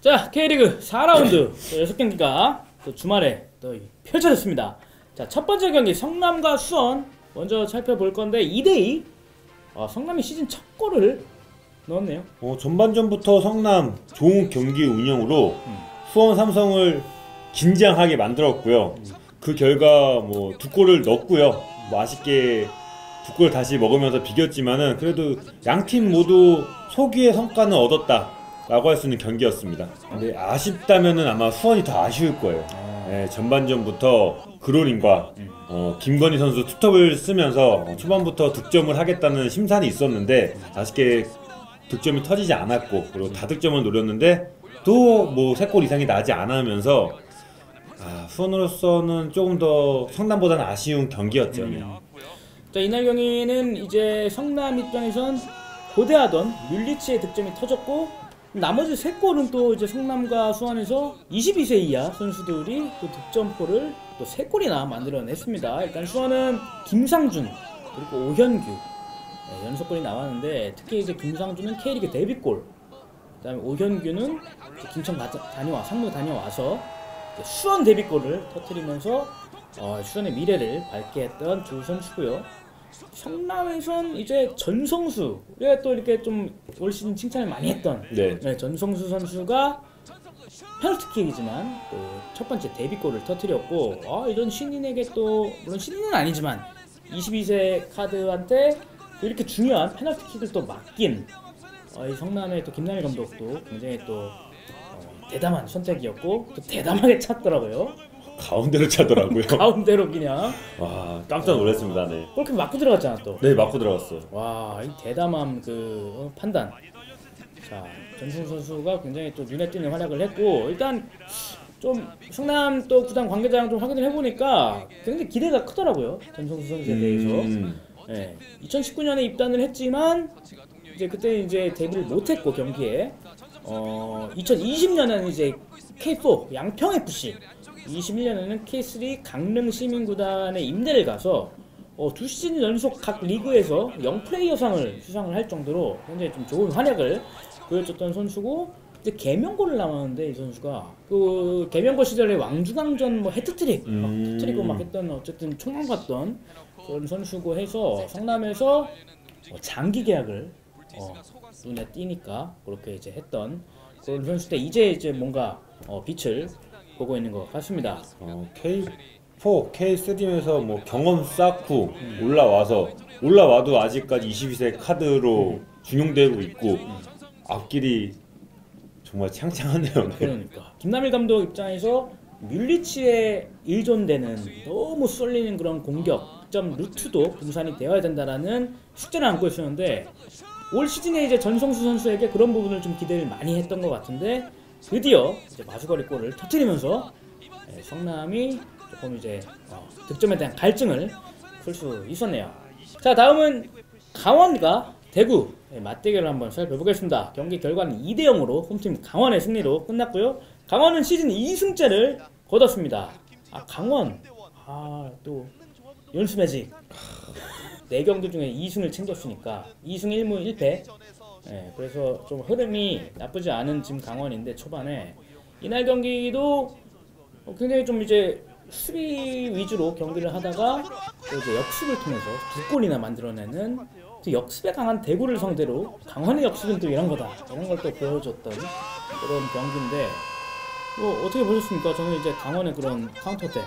자, K리그 4라운드 6경기가 또 주말에 또 펼쳐졌습니다. 자, 첫 번째 경기 성남과 수원 먼저 살펴볼 건데 2대2 아, 성남이 시즌 첫 골을 넣었네요. 어, 전반전부터 성남 좋은 경기 운영으로 수원 삼성을 긴장하게 만들었고요. 그 결과 뭐 두 골을 넣었고요. 뭐 아쉽게 두 골 다시 먹으면서 비겼지만은 그래도 양 팀 모두 소기의 성과는 얻었다 라고 할 수 있는 경기였습니다. 근데 아쉽다면은 아마 수원이 더 아쉬울 거예요. 네, 전반전부터 그로린과 어, 김건희 선수 투톱을 쓰면서 어, 초반부터 득점을 하겠다는 심산이 있었는데 아쉽게 득점이 터지지 않았고 그리고 다득점을 노렸는데 또 뭐 세 골 이상이 나지 않으면서 아, 수원으로서는 조금 더 성남보다는 아쉬운 경기였죠. 네. 자, 이날 경기는 이제 성남 입장에선 고대하던 뮬리치의 득점이 터졌고 나머지 세 골은 또 이제 성남과 수원에서 22세 이하 선수들이 또 득점포를 또 세 골이나 만들어냈습니다. 일단 수원은 김상준 그리고 오현규 네, 연속골이 나왔는데 특히 이제 김상준은 K리그 데뷔골 그다음에 오현규는 김천 가- 다녀와 상무 다녀와서 수원 데뷔골을 터뜨리면서 어, 수원의 미래를 밝게 했던 두 선수고요. 성남에선 이제 전성수 우리가 또 이렇게 좀 올 시즌 칭찬을 많이 했던 네. 네, 전성수 선수가 페널티킥이지만 또 첫 번째 데뷔골을 터뜨렸고 아, 이런 신인에게 또 물론 신인은 아니지만 22세 카드한테 이렇게 중요한 페널티킥을 또 맡긴 어, 이 성남의 또 김남일 감독도 굉장히 또 어, 대담한 선택이었고 또 대담하게 찼더라고요 가운데로 차더라고요. 가운데로 그냥 와 깜짝 놀랐습니다. 네. 골키 맞고 들어갔잖아 또 네 맞고 들어갔어요. 와, 이 대담한 그 어, 판단. 자, 전승 선수가 굉장히 또 눈에 띄는 활약을 했고 일단 좀 성남 또 구단 관계자랑 좀 확인을 해보니까 굉장히 기대가 크더라고요 전성수 선수에 대해서. 음, 예, 2019년에 입단을 했지만 이제 그때 이제 데뷔를 못했고 경기에 어 2020년에는 이제 K4 양평 FC 21년에는 K3 강릉 시민구단에 임대를 가서 어, 두 시즌 연속 각 리그에서 영플레이어상을 수상을 할 정도로 굉장히 좀 좋은 활약을 보여줬던 선수고 이제 개명골을 나왔는데 이 선수가 그 개명골 시절에 왕중왕전 뭐 헤트트릭 막 음. 터트리고 막 했던 어쨌든 총망 같던 그런 선수고 해서 성남에서 어, 장기 계약을 어, 눈에 띄니까 그렇게 이제 했던 그런 선수인데 이제 이제 뭔가 어, 빛을 보고 있는 것 같습니다. 어, K4, K3에서 뭐 경험 쌓고 올라와서 올라와도 아직까지 22세 카드로 준용되고 있고 앞길이 정말 창창하네요. 네. 그러니까 김남일 감독 입장에서 뮬리치에 의존되는 너무 쏠리는 그런 공격점 루트도 분산이 되어야 된다라는 숙제를 안고 있었는데 올 시즌에 이제 전성수 선수에게 그런 부분을 좀 기대를 많이 했던 것 같은데 드디어 이제 마수거리 골을 터뜨리면서 예, 성남이 조금 이제 어, 득점에 대한 갈증을 풀 수 있었네요. 자 다음은 강원과 대구 예, 맞대결을 한번 살펴보겠습니다. 경기 결과는 2대 0으로 홈팀 강원의 승리로 끝났고요. 강원은 시즌 2승째를 거뒀습니다. 아 강원 아 또 용수 매직 4경기 중에 2승을 챙겼으니까 2승 1무 1패 예, 그래서 좀 흐름이 나쁘지 않은 지금 강원인데 초반에 이날 경기도 어, 굉장히 좀 이제 수비 위주로 경기를 하다가 또 이제 역습을 통해서 두 골이나 만들어내는 또 역습에 강한 대구를 상대로 강원의 역습은 또 이런 거다 이런 걸 또 보여줬던 그런 경기인데 뭐 어떻게 보셨습니까? 저는 이제 강원의 그런 카운터 때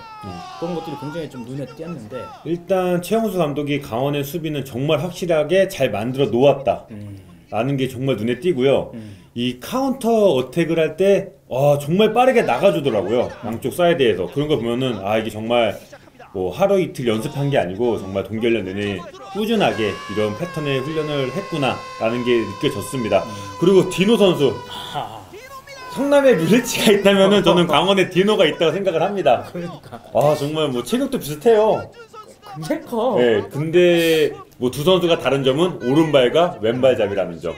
그런 것들이 굉장히 좀 눈에 띄었는데 일단 최용수 감독이 강원의 수비는 정말 확실하게 잘 만들어 놓았다. 음, 라는 게 정말 눈에 띄고요. 음. 이 counter attack을 할때 와, 정말 빠르게 나가주더라고요. 양쪽 사이드에서 그런 거 보면은 아 이게 정말 뭐 하루 이틀 연습한 게 아니고 정말 동계 훈련 내내 꾸준하게 이런 패턴의 훈련을 했구나라는 게 느껴졌습니다. 그리고 디노 선수 하, 성남에 뮬리치가 있다면은 저는 강원에 디노가 있다고 생각을 합니다. 그러니까 아 정말 뭐 체격도 비슷해요. 굉장히 커. 네, 근데 뭐 두 선수가 다른 점은 오른발과 왼발잡이라는 점.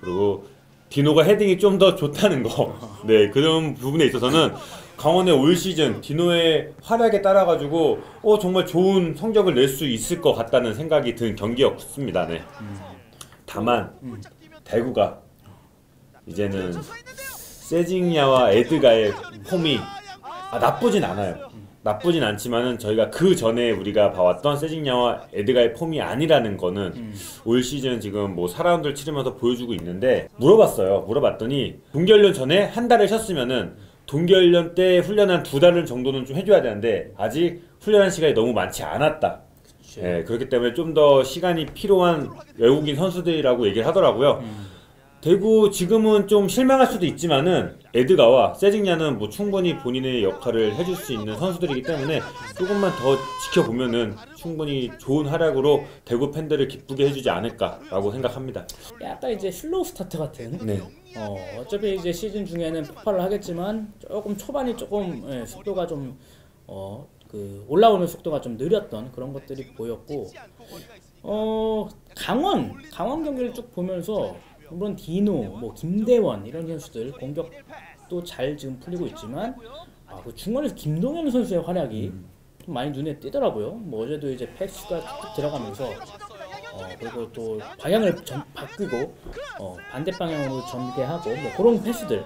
그리고 디노가 헤딩이 좀 더 좋다는 거. 네, 그런 부분에 있어서는 강원의 올 시즌 디노의 활약에 따라 가지고 어 정말 좋은 성적을 낼 수 있을 것 같다는 생각이 든 경기였습니다. 네. 다만 대구가 이제는 세징야와 에드가의 폼이 아, 나쁘진 않아요. 나쁘진 않지만은 저희가 그 전에 우리가 봐왔던 세징야와 에드가의 폼이 아니라는 거는 음. 올 시즌 지금 뭐 4라운드를 치르면서 보여주고 있는데 물어봤어요. 물어봤더니 동계훈련 전에 한 달을 쉬었으면은 동계훈련 때 훈련 한 두 달 정도는 좀 해줘야 되는데 아직 훈련한 시간이 너무 많지 않았다. 예, 그렇기 때문에 좀 더 시간이 필요한 외국인 선수들이라고 얘기를 하더라고요. 대구 지금은 좀 실망할 수도 있지만은 에드가와 세징야는 뭐 충분히 본인의 역할을 해줄 수 있는 선수들이기 때문에 조금만 더 지켜보면은 충분히 좋은 활약으로 대구 팬들을 기쁘게 해주지 않을까라고 생각합니다. 약간 이제 slow start 같은. 네. 어, 어차피 이제 시즌 중에는 폭발을 하겠지만 조금 초반이 조금 예, 속도가 좀 어, 그 올라오는 속도가 좀 느렸던 그런 것들이 보였고 어, 강원 강원 경기를 쭉 보면서 물론 디노, 뭐 김대원 이런 선수들 공격도 잘 지금 풀리고 있지만 아, 그 중간에서 김동현 선수의 활약이 좀 많이 눈에 띄더라고요. 뭐 어제도 이제 패스가 툭툭 들어가면서 어, 그리고 또 방향을 전, 바꾸고 어, 반대 방향으로 전개하고 뭐 그런 패스들.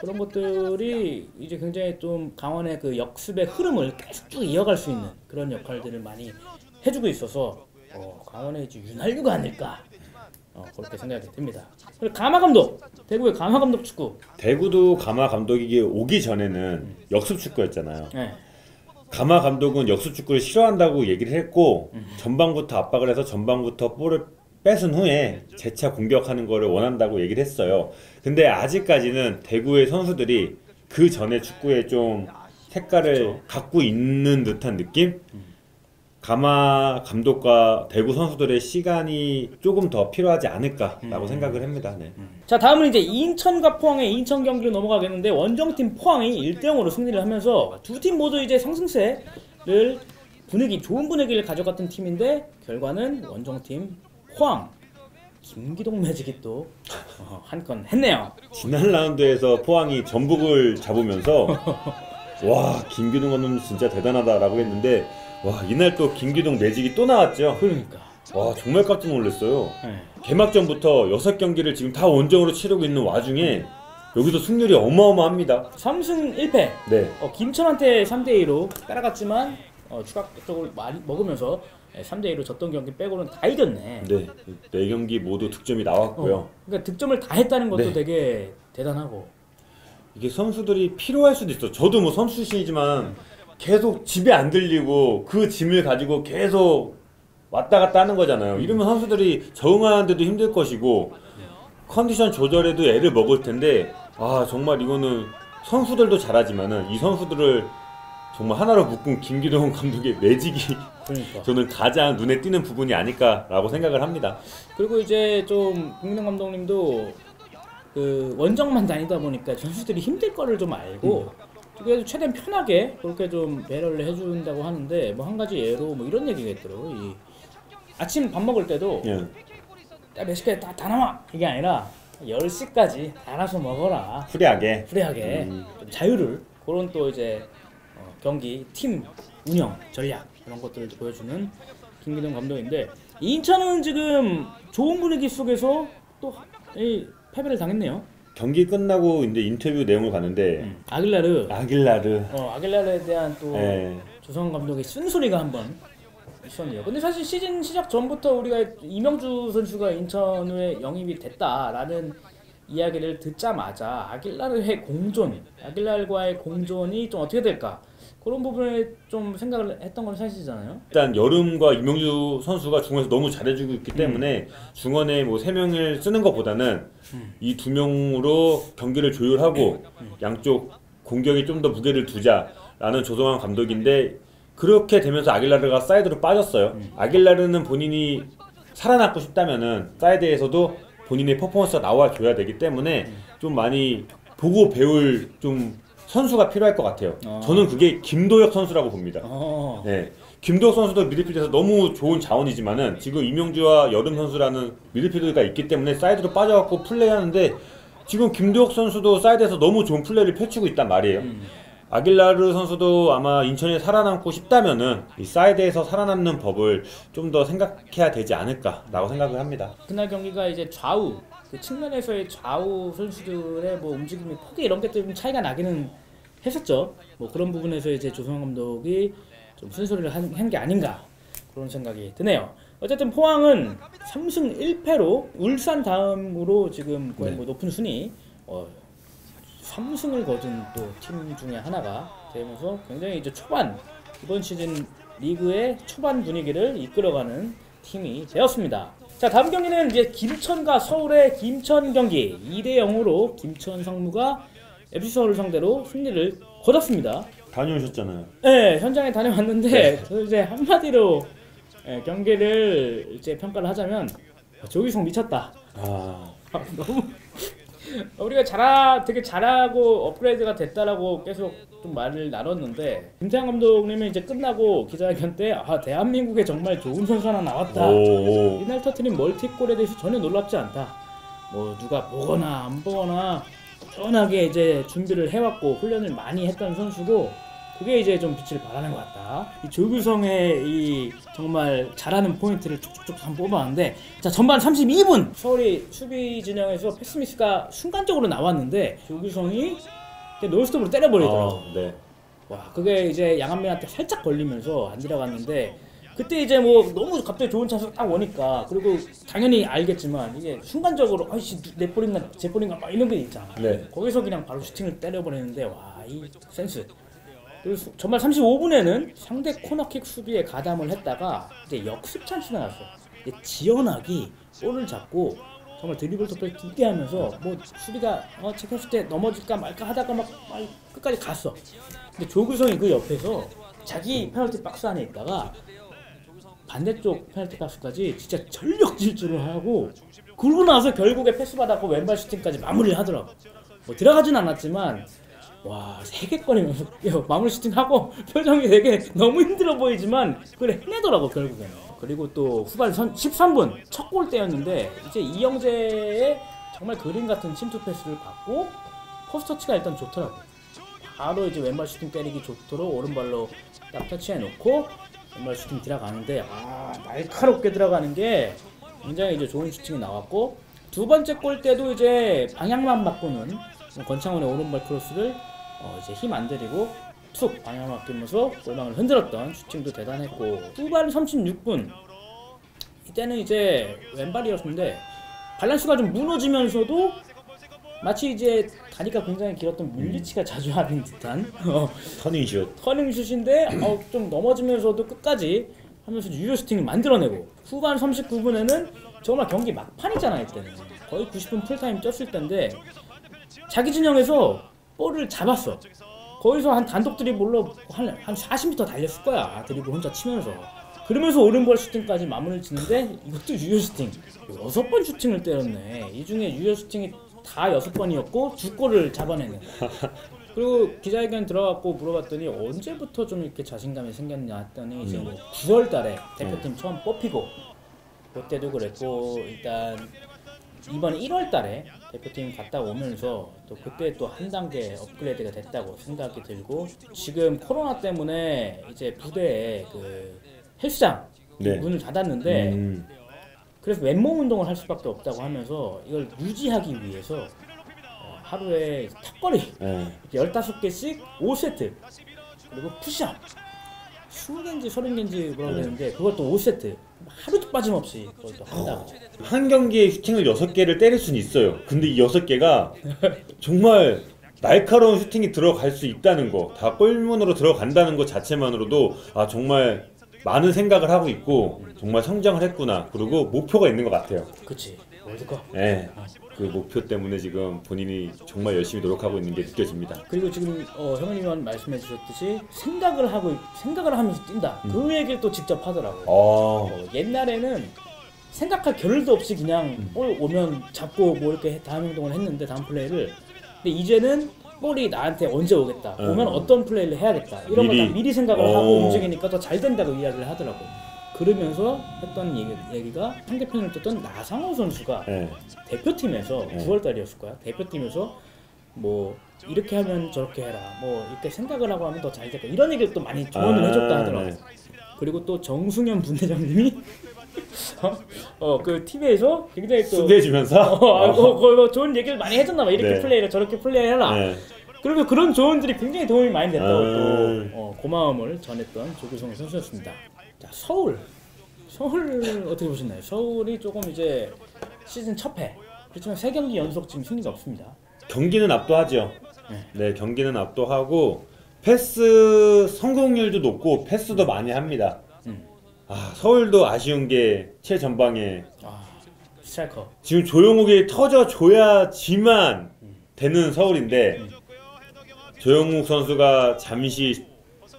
그런 것들이 이제 굉장히 좀 강원의 그 역습의 흐름을 계속 쭉 이어갈 수 있는 그런 역할들을 많이 해주고 있어서 어, 강원의 이제 윤활유가 아닐까 어, 그렇게 생각이. 그리고 가마 감독 대구의 가마 감독 축구 대구도 가마 감독이 오기 전에는 역습 축구였잖아요. 네. 가마 감독은 역습 축구를 싫어한다고 얘기를 했고 전방부터 압박을 해서 전방부터 볼을 뺏은 후에 재차 공격하는 거를 원한다고 얘기를 했어요. 근데 아직까지는 대구의 선수들이 그 전에 축구에 좀 색깔을 갖고 있는 듯한 느낌? 가마 감독과 대구 선수들의 시간이 조금 더 필요하지 않을까라고 생각을 합니다. 네. 자 다음은 이제 인천과 포항의 인천 경기로 넘어가겠는데 원정팀 포항이 1대0으로 승리를 하면서 두 팀 모두 이제 상승세를 분위기 좋은 분위기를 가져갔던 팀인데 결과는 원정팀 포항 김기동 매직이 또 한 건 했네요. 지난 라운드에서 포항이 전북을 잡으면서 와 김규동 감독 진짜 대단하다라고 했는데 와 이날 또 김규동 매직이 또 나왔죠. 그러니까. 와 정말 깜짝 놀랐어요. 네. 개막전부터 6경기를 지금 다 원정으로 치르고 있는 와중에 여기서 승률이 어마어마합니다. 3승 1패. 네. 어, 김천한테 3대 2로 따라갔지만 어, 추가적으로 많이 먹으면서 3대 2로 졌던 경기 빼고는 다 이겼네. 네. 네 경기 모두 득점이 나왔고요. 어, 그러니까 득점을 다 했다는 것도 네. 되게 대단하고. 이게 선수들이 필요할 수도 있어. 저도 뭐 선수 출신이지만 계속 집에 안 들리고 그 짐을 가지고 계속 왔다 갔다 하는 거잖아요. 이러면 선수들이 적응하는데도 힘들 것이고 컨디션 조절에도 애를 먹을 텐데 아 정말 이거는 선수들도 잘하지만은 이 선수들을 정말 하나로 묶은 김기동 감독의 매직이 그러니까. 저는 가장 눈에 띄는 부분이 아닐까라고 생각을 합니다. 그리고 이제 좀 김민영 감독님도 그 원정만 다니다 보니까 선수들이 힘들 거를 좀 알고 그래도 최대한 편하게 그렇게 좀 배려를 해준다고 하는데 뭐 한 가지 예로 뭐 이런 얘기가 있더라고 이 아침 밥 먹을 때도 예. 야, 몇 시까지 다, 다 나와 이게 아니라 10시까지 알아서 먹어라 free하게 free하게 음. 좀 자유를 그런 또 이제 어, 경기 팀 운영 전략 그런 것들을 보여주는 김기동 감독인데 인천은 지금 좋은 분위기 속에서 또 이 패배를 당했네요. 경기 끝나고 이제 인터뷰 내용을 봤는데 아길라르 아길라르 어, 아길라르에 대한 또 예. 조성환 감독의 쓴소리가 한번 있었네요. 근데 사실 시즌 시작 전부터 우리가 이명주 선수가 인천에 영입이 됐다라는 이야기를 듣자마자 아길라르의 공존, 아길라르과의 공존이 좀 어떻게 될까 그런 부분에 좀 생각을 했던 건 사실이잖아요. 일단 여름과 이명주 선수가 중원에서 너무 잘해주고 있기 때문에 중원에 뭐 세 명을 쓰는 것보다는 이두 명으로 경기를 조율하고 양쪽 공격에 좀 더 무게를 두자라는 조성환 감독인데 그렇게 되면서 아길라르가 사이드로 빠졌어요. 아길라르는 본인이 살아남고 싶다면은 사이드에서도 본인의 퍼포먼스가 나와줘야 되기 때문에 좀 많이 보고 배울 좀 선수가 필요할 것 같아요. 어. 저는 그게 김도혁 선수라고 봅니다. 어, 네. 김도혁 선수도 미드필드에서 너무 좋은 자원이지만은 지금 이명주와 여름 선수라는 미드필드가 있기 때문에 사이드로 빠져갖고 플레이하는데 지금 김도혁 선수도 사이드에서 너무 좋은 플레이를 펼치고 있단 말이에요. 음. 아길라르 선수도 아마 인천에 살아남고 싶다면은 이 사이드에서 살아남는 법을 좀 더 생각해야 되지 않을까라고 생각을 합니다. 그날 경기가 이제 좌우 그 측면에서의 좌우 선수들의 뭐 움직임의 폭이 이런 게 좀 차이가 나기는 했었죠. 뭐 그런 부분에서 이제 조성 감독이 좀 쓴소리를 한 게 아닌가 그런 생각이 드네요. 어쨌든 포항은 3승 1패로 울산 다음으로 지금 거의 네. 뭐 높은 순위 어, 3승을 거둔 또 팀 중에 하나가 되면서 굉장히 이제 초반 이번 시즌 리그의 초반 분위기를 이끌어가는 팀이 되었습니다. 자 다음 경기는 이제 김천과 서울의 김천 경기 2대 0으로 김천 상무가 FC 서울을 상대로 승리를 거뒀습니다. 다녀오셨잖아요. 네, 현장에 다녀왔는데 저 이제 한마디로 예, 경기를 이제 평가를 하자면 조기성 미쳤다. 아, 아, 너무 우리가 잘하 되게 잘하고 업그레이드가 됐다라고 계속 좀 말을 나눴는데 김태형 감독님이 이제 끝나고 기자회견 때 아 대한민국에 정말 좋은 선수 하나 나왔다. 이날 터트린 멀티골에 대해서 전혀 놀랍지 않다. 뭐 누가 보거나 안 보거나 꾸준하게 이제 준비를 해왔고 훈련을 많이 했던 선수고 그게 이제 좀 빛을 발하는 것 같다. 이 조규성의 이 정말 잘하는 포인트를 쭉쭉쭉 한번 뽑아왔는데 자 전반 32분 서울이 수비 진영에서 패스미스가 순간적으로 나왔는데 조규성이 논스톱으로 때려버리더라고. 아, 네. 와 그게 이제 양한빈한테 살짝 걸리면서 안 들어갔는데 그때 이제 뭐 너무 갑자기 좋은 찬스 딱 오니까 그리고 당연히 알겠지만 이게 순간적으로 아이씨 내 볼인가 제 볼인가 막 이런 게 있잖아. 네. 거기서 그냥 바로 슈팅을 때려버리는데 와 이 센스. 그리고 수- 정말 35분에는 상대 코너킥 수비에 가담을 했다가 이제 역습 찬스가 났어 이제 지언학이 볼을 잡고 정말 드리블 토플 깊게 하면서 뭐 수비가 어 체크했을 때 넘어질까 말까 하다가 막, 막 끝까지 갔어. 근데 조규성이 그 옆에서 자기 페널티 박스 안에 있다가 반대쪽 페널티 박스까지 진짜 전력 질주를 하고 그러고 나서 결국에 패스 받았고 왼발 슈팅까지 마무리를 하더라고. 뭐 들어가진 않았지만 와 쌕쌕거리면서 마무리 슈팅하고 표정이 되게 너무 힘들어 보이지만 그래 해내더라고 결국에는. 그리고 또 후반 선 13분 첫 골 때였는데 이제 이영재의 정말 그림 같은 침투 패스를 받고 first touch가 일단 좋더라고. 바로 이제 왼발 슈팅 때리기 좋도록 오른발로 딱 터치해 놓고 왼발 슈팅 들어가는데 아 날카롭게 들어가는 게 굉장히 이제 좋은 슈팅이 나왔고 두 번째 골 때도 이제 방향만 바꾸는 권창훈의 오른발 크로스를 어 이제 힘 안 들이고 툭 방향 바뀌면서 골망을 흔들었던 슈팅도 대단했고 후반 36분. 이때는 이제 왼발이었는데 밸런스가 좀 무너지면서도 마치 이제 다리가 굉장히 길었던 뮬리치가 자주 하는 듯한 어, 터닝슛. 터닝슛인데 어, 좀 넘어지면서도 끝까지 하면서 유효 슈팅을 만들어내고 후반 39분에는 정말 경기 막판이잖아 이때는. 거의 90분 풀타임 뛰었을 때인데 자기 진영에서 볼을 잡았어. 거기서 한 단독 드리블로 한, 한 40m 달렸을 거야 드리블 혼자 치면서. 그러면서 오른발 슈팅까지 마무리를 짓는데 이것도 유효 슈팅. 여섯 번 슈팅을 때렸네. 이 중에 유효 슈팅이 다 여섯 번이었고 두 골을 잡아내는. 그리고 기자회견 들어갔고 물어봤더니 언제부터 좀 이렇게 자신감이 생겼냐 했더니 이제 뭐 9월 달에 대표팀 처음 뽑히고 그때도 그랬고 일단 이번 1월 달에 대표팀 갔다 오면서 또 그때 또 한 단계 업그레이드가 됐다고 생각이 들고 지금 코로나 때문에 이제 부대에 그 헬스장 네. 문을 닫았는데 음, 그래서 맨몸 운동을 할 수밖에 없다고 하면서 이걸 유지하기 위해서 어, 하루에 턱걸이 네. 15개씩 5세트 그리고 푸시업 20개인지 30개인지 뭐라 그랬는데 그것도 5세트 하루도 빠짐없이 그걸 또 한다 한 경기에 슈팅을 6개를 때릴 수는 있어요. 근데 이 6개가 정말 날카로운 슈팅이 들어갈 수 있다는 거, 다 골문으로 들어간다는 것 자체만으로도 아 정말 많은 생각을 하고 있고 정말 성장을 했구나. 그리고 목표가 있는 것 같아요. 그치 월드컵 예. 그 목표 때문에 지금 본인이 정말 열심히 노력하고 있는 게 느껴집니다. 그리고 지금 어, 형님이 말씀해 주셨듯이 생각을 하고 생각을 하면서 뛴다 그 얘기를 또 직접 하더라고요 어, 어, 옛날에는 생각할 겨를도 없이 그냥 볼 오면 잡고 뭐 이렇게 다음 행동을 했는데 다음 플레이를 근데 이제는 볼이 나한테 언제 오겠다 음. 오면 어떤 플레이를 해야겠다 이런 걸. 다 미리 생각을 어. 하고 움직이니까 더 잘 된다고 이야기를 하더라고 그러면서 했던 얘기, 얘기가 상대편을 떴던 나상호 선수가 예. 대표팀에서 네. 9월 달이었을 거야. 대표팀에서 뭐 이렇게 하면 저렇게 해라. 뭐 이렇게 생각을 하고 하면 더 잘 될까. 이런 얘기를 또 많이 조언을 아, 해줬다 하더라고. 네. 그리고 또 정승현 분대장님이 어그 TV에서 굉장히 또 수비해주면서 어, 아, 어, 어, 어, 좋은 얘기를 많이 해줬나 봐. 이렇게 네. 플레이를 저렇게 플레이해라. 네. 그리고 그런 조언들이 굉장히 도움이 많이 됐다고 음. 또 어, 고마움을 전했던 조규성 선수였습니다. 자 서울 서울 어떻게 보셨나요? 서울이 조금 이제 시즌 첫 패. 그렇지만 세 경기 연속 지금 승리가 없습니다. 경기는 압도하죠. 네. 네, 경기는 압도하고 패스 성공률도 높고 패스도 많이 합니다. 음. 아, 서울도 아쉬운 게 최전방에 아 스트라이커. 지금 조영욱이 터져 줘야지만 되는 서울인데 조영욱 선수가 잠시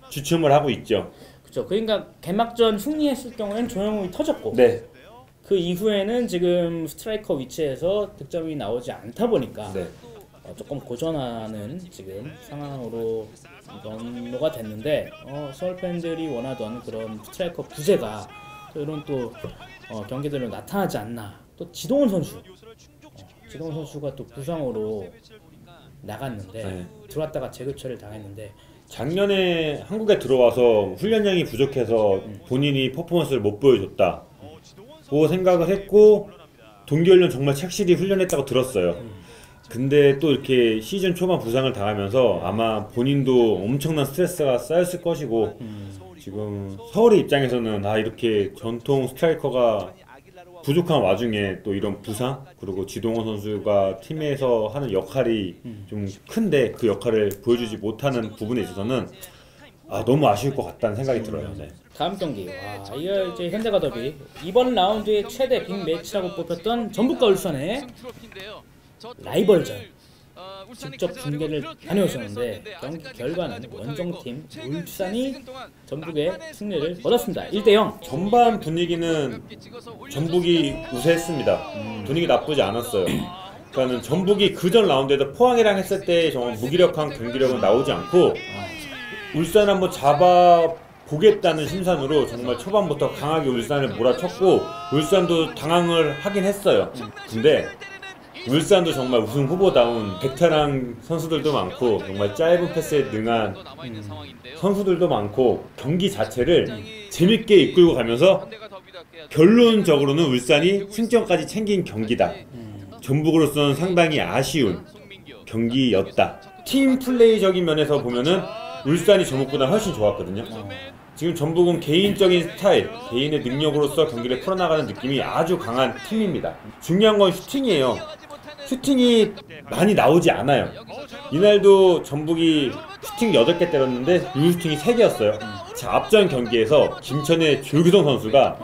주춤을 하고 있죠. 그렇죠. 그러니까 개막전 승리했을 경우에는 조영욱이 터졌고 네, 그 이후에는 지금 스트라이커 위치에서 득점이 나오지 않다 보니까 네, 어, 조금 고전하는 지금 상황으로 넘어가 됐는데 어, 서울 팬들이 원하던 그런 스트라이커 부재가 또 이런 또 어, 경기들로 나타나지 않나 또 지동원 선수 어, 지동원 선수가 또 부상으로 나갔는데 네. 들어왔다가 재교체를 당했는데 작년에 한국에 들어와서 훈련량이 부족해서 본인이 퍼포먼스를 못 보여줬다. 고 생각을 했고 동계훈련 정말 착실히 훈련했다고 들었어요. 근데 또 이렇게 시즌 초반 부상을 당하면서 아마 본인도 엄청난 스트레스가 쌓였을 것이고 지금 서울의 입장에서는 아 이렇게 전통 스트라이커가 부족한 와중에 또 이런 부상 그리고 지동원 선수가 팀에서 하는 역할이 좀 큰데 그 역할을 보여주지 못하는 부분에 있어서는 아 너무 아쉬울 것 같다는 생각이 들어요. 네. 다음 경기 와 이어 이제 현대가 더비 이번 라운드의 최대 빅 매치라고 뽑혔던 전북과 울산의 라이벌전 직접 중계를 다녀오셨는데 경기 결과는 원정팀 울산이 전북의 승리를 얻었습니다. 1대0. 전반 분위기는 전북이 우세했습니다. 분위기 나쁘지 않았어요. 그러니까는 전북이 그전 라운드에서 포항이랑 했을 때 정말 무기력한 경기력은 나오지 않고 울산 한번 잡아 보겠다는 심산으로 정말 초반부터 강하게 울산을 몰아쳤고 울산도 당황을 하긴 했어요. 근데 울산도 정말 우승 후보다운 베테랑 선수들도 많고 정말 짧은 패스에 능한 선수들도 많고 경기 자체를 재밌게 이끌고 가면서 결론적으로는 울산이 승점까지 챙긴 경기다. 전북으로서는 상당히 아쉬운 경기였다. 팀 플레이적인 면에서 보면은 울산이 전북보다 훨씬 좋았거든요. 지금 전북은 개인적인 스타일, 개인의 능력으로서 경기를 풀어나가는 느낌이 아주 강한 팀입니다. 중요한 건 슈팅이에요. 슈팅이 많이 나오지 않아요. 이날도 전북이 슈팅 8개 때렸는데 유슈팅이 3개였어요. 자, 앞전 경기에서 김천의 조규성 선수가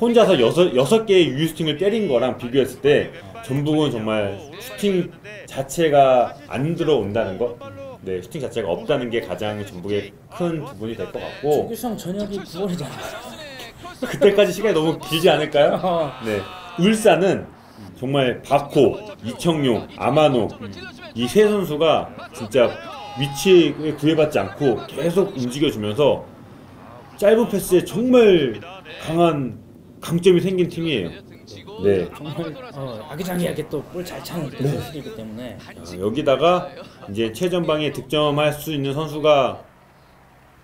혼자서 6, 6개의 유슈팅을 때린 거랑 비교했을 때 전북은 정말 슈팅 자체가 안 들어온다는 거 네, 슈팅 자체가 없다는 게 가장 전북의 큰 부분이 될 것 같고 조규성 저녁이 9월이잖아요. 그때까지 시간이 너무 길지 않을까요? 네, 울산은 정말 바코, 이청용, 아마노 이 세 선수가 진짜 위치에 구애받지 않고 계속 움직여주면서 짧은 패스에 정말 강한 강점이 생긴 팀이에요. 네, 정말 어, 아기자기하게 또 볼 잘 차는 그 선수이기 때문에 어, 여기다가 이제 최전방에 득점할 수 있는 선수가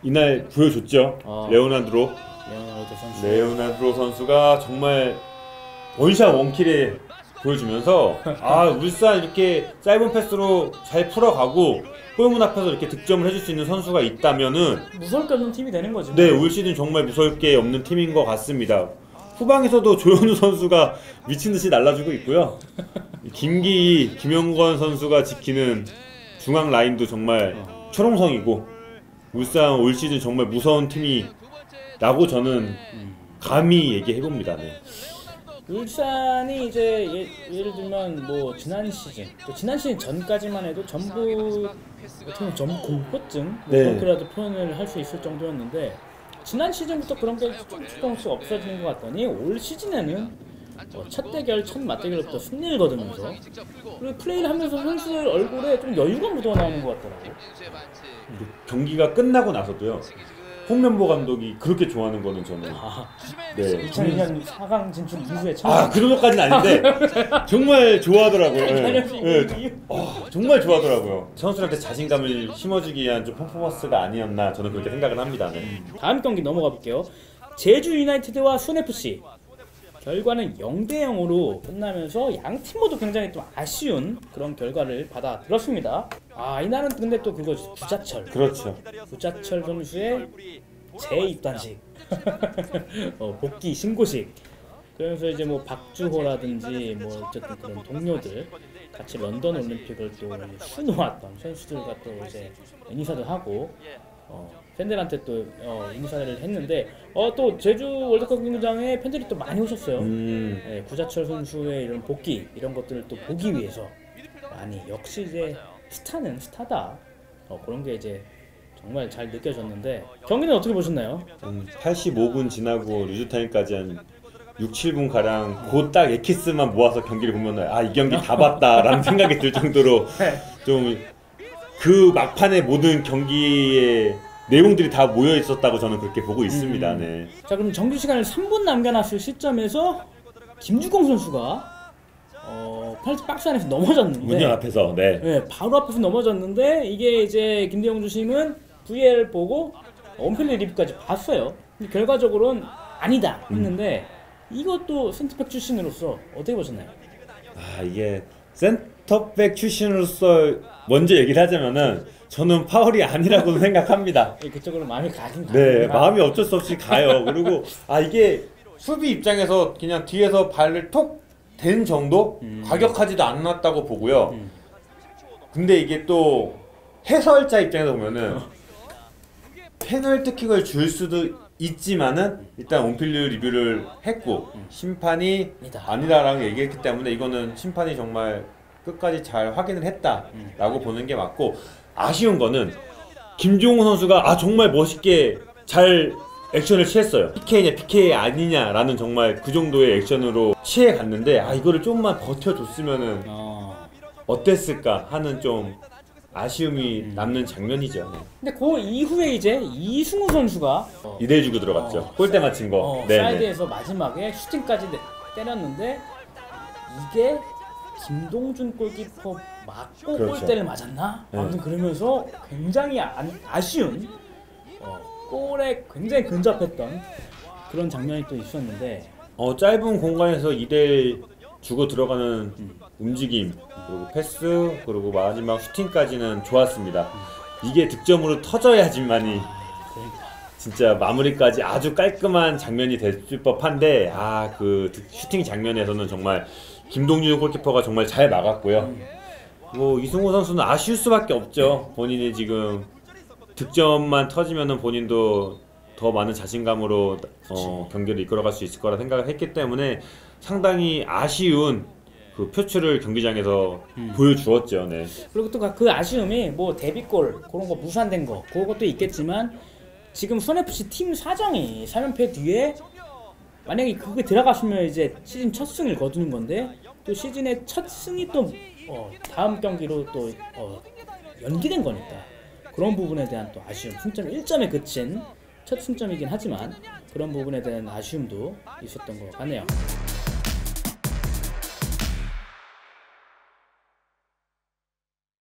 이날 보여줬죠. 어. 레오나드로. 레오나르도 선수 레오나드로 선수가 정말 원샷 원킬에 보여주면서 아 울산 이렇게 짧은 패스로 잘 풀어가고 골문 앞에서 이렇게 득점을 해줄 수 있는 선수가 있다면은 무서울 게 없는 팀이 되는. 뭐. 네올 시즌 정말 무서울 게 없는 팀인 것 같습니다. 후방에서도 조현우 선수가 미친 듯이 날라주고 있고요. 김기희, 김영건 선수가 지키는 중앙 라인도 정말 초롱성이고 울산 올 시즌 정말 무서운 팀이라고 저는 감히 얘기해 봅니다. 네. 울산이 이제 예, 예를 들면 뭐 지난 시즌 또 지난 시즌 전까지만 해도 전북 어떻게 보면 전북 공포증 뭐 네. 그렇게라도 표현을 할 수 있을 정도였는데 지난 시즌부터 그런 게좀 조금씩 없어지는 것 같더니 올 시즌에는 어, 첫 대결 첫 맞대결부터 승리를 거두면서 그리고 플레이를 하면서 선수들 얼굴에 좀 여유가 묻어 나오는 것 같더라고. 그리고 경기가 끝나고 나서도요. 홍명보 감독이 그렇게 좋아하는 거는 저는 아, 네. 2002년 4강 진출 이후에 참아 그런 것까지는 아닌데 정말 좋아하더라고요. 네. 네. 어, 정말 좋아하더라고요. 선수한테 자신감을 심어주기 위한 좀 퍼포먼스가 아니었나 저는 그렇게 생각을 합니다. 네. 다음 경기 넘어가 볼게요. 제주 유나이티드와 순FC 결과는 0대 0으로 끝나면서 양팀 모두 굉장히 좀 아쉬운 그런 결과를 받아들었습니다. 아 이날은 근데 또 그거 구자철 그렇죠. 구자철 선수의 재입단식 어, 복귀 신고식 그러면서 이제 뭐 박주호라든지 뭐 어쨌든 그런 동료들 같이 런던 올림픽을 또 수놓았던 선수들과 또 이제 인사도 하고 어, 팬들한테 또 어, 인사를 했는데 어, 또 제주 월드컵 경기장에 팬들이 또 많이 오셨어요. 음, 예, 구자철 선수의 이런 복귀 이런 것들을 또 보기 위해서 아니 역시 이제 스타는 스타다 어, 그런 게 이제 정말 잘 느껴졌는데 경기는 어떻게 보셨나요? 한 85분 지나고 루즈타임까지 한 6, 7분 가량 그딱 에키스만 모아서 경기를 보면 아이 경기 다 봤다라는 생각이 들 정도로 좀 그 막판에 모든 경기의 내용들이 다 모여 있었다고 저는 그렇게 보고 있습니다. 음. 네. 자 그럼 정규 시간을 3분 남겨놨을 시점에서 김주공 선수가 어 펜al티 박스 안에서 넘어졌는데 문양 앞에서 네. 네, 바로 앞에서 넘어졌는데 이게 이제 김대영 주심은 VAR 보고 언필리 리뷰까지 봤어요. 근데 결과적으로는 아니다 했는데 이것도 센터백 출신으로서 어떻게 보셨나요? 아 이게 센터백 출신으로서 먼저 얘기를 하자면은 저는 파울이 아니라고 생각합니다. 예, 그쪽으로 마음이 가긴 네, 가는구나. 마음이 어쩔 수 없이 가요. 그리고 아 이게 수비 입장에서 그냥 뒤에서 발을 톡 댄 정도 음. 과격하지도 않았다고 보고요. 음. 근데 이게 또 해설자 입장에서 보면은 페널티킥을 줄 수도 있지만은 일단 온필드 리뷰를 했고 심판이 아니다. 아니다라고 얘기했기 때문에 이거는 심판이 정말 끝까지 잘 확인을 했다라고 보는 게 맞고 아쉬운 거는 김종호 선수가 아 정말 멋있게 잘 액션을 취했어요. PK냐 PK 아니냐라는 정말 그 정도의 액션으로 취해 갔는데 아 이거를 좀만 버텨줬으면은 어. 어땠을까 하는 좀 아쉬움이 남는 장면이죠. 네. 근데 그 이후에 이제 이승우 선수가 어, 이대일 주고 들어갔죠. 어, 골대 맞힌 거. 어, 네, 네. 사이드에서 마지막에 슈팅까지 내- 때렸는데 이게 김동준 골키퍼 맞고 그렇죠. 골대를 맞았나? 네. 아무튼 그러면서 굉장히 안- 아쉬운 어, 골에 굉장히 근접했던 그런 장면이 또 있었는데 어, 짧은 공간에서 2대 주고 들어가는 움직임 그리고 패스 그리고 마지막 슈팅까지는 좋았습니다. 이게 득점으로 터져야지만이 그러니까 진짜 마무리까지 아주 깔끔한 장면이 됐을 법한데 아 그 슈팅 장면에서는 정말 김동준 골키퍼가 정말 잘 막았고요. 뭐 이승호 선수는 아쉬울 수밖에 없죠. 본인이 지금 득점만 터지면은 본인도 더 많은 자신감으로 어, 경기를 이끌어갈 수 있을 거라 생각을 했기 때문에 상당히 아쉬운 그 표출을 경기장에서 보여주었죠. 네. 그리고 또 그 아쉬움이 뭐 데뷔골 그런 거 무산된 거 그것도 있겠지만 지금 손FC 팀 사정이 3연패 뒤에 만약에 그게 들어갔으면 이제 시즌 첫 승을 거두는 건데 또 시즌의 첫 승이 또 어, 다음 경기로 또 어, 연기된 거니까 그런 부분에 대한 또 아쉬움 승점 1점에 그친 첫 승점이긴 하지만 그런 부분에 대한 아쉬움도 있었던 것 같네요.